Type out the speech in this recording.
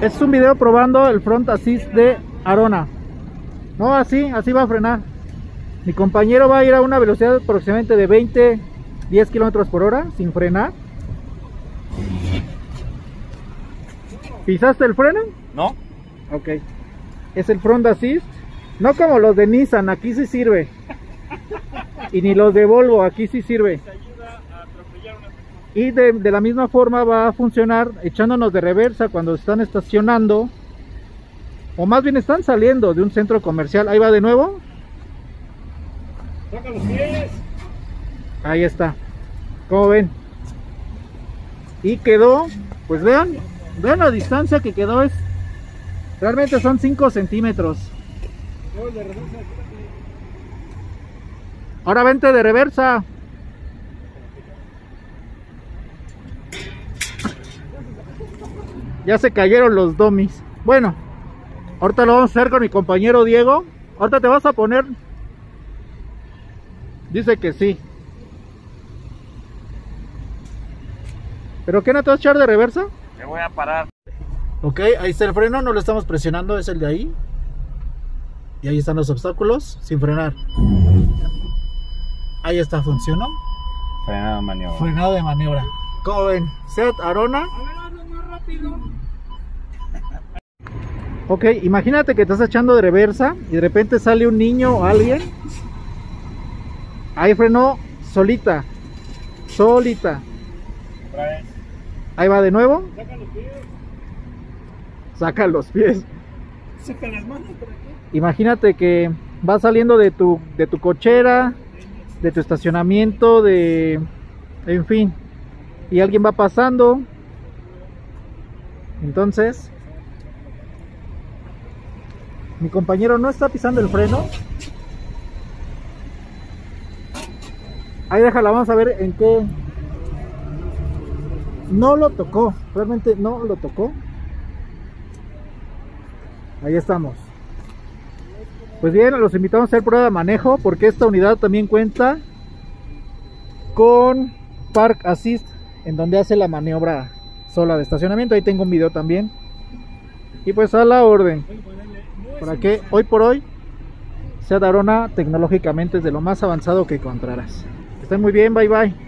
Este es un video probando el front assist de Arona. No, así, así va a frenar. Mi compañero va a ir a una velocidad aproximadamente de 20, 10 kilómetros por hora sin frenar. ¿Pisaste el freno? ¿No? Ok. Es el front assist. No como los de Nissan, aquí sí sirve. Y ni los de Volvo, aquí sí sirve. Y de, de la misma forma va a funcionar echándonos de reversa cuando están estacionando. O más bien están saliendo de un centro comercial. Ahí va de nuevo. Saca los pies. Ahí está. Como ven. Y quedó, pues vean, vean la distancia que quedó es. Realmente son 5 centímetros. Ahora vente de reversa. Ya se cayeron los dummies. Bueno, ahorita lo vamos a hacer con mi compañero Diego. Ahorita te vas a poner. Dice que sí. ¿Pero qué no te vas a echar de reversa? Me voy a parar. Ok, ahí está el freno, no lo estamos presionando, es el de ahí. Y ahí están los obstáculos, sin frenar. Ahí está, funcionó. Frenado maniobra. Frenado de maniobra. ¿Cómo ven? Set Arona. Ok, imagínate que estás echando de reversa y de repente sale un niño o alguien. Ahí frenó solita. Solita. Ahí va de nuevo. Saca los pies. Saca los pies. Saca las manos por aquí. Imagínate que vas saliendo de tu, de tu cochera, de tu estacionamiento, de... En fin. Y alguien va pasando. Entonces... Mi compañero no está pisando el freno. Ahí déjala, vamos a ver en qué... No lo tocó, realmente no lo tocó. Ahí estamos. Pues bien, los invitamos a hacer prueba de manejo porque esta unidad también cuenta con Park Assist en donde hace la maniobra sola de estacionamiento. Ahí tengo un video también. Y pues a la orden. Para que hoy por hoy Seat Arona tecnológicamente es de lo más avanzado que encontrarás. Que estén muy bien, bye bye.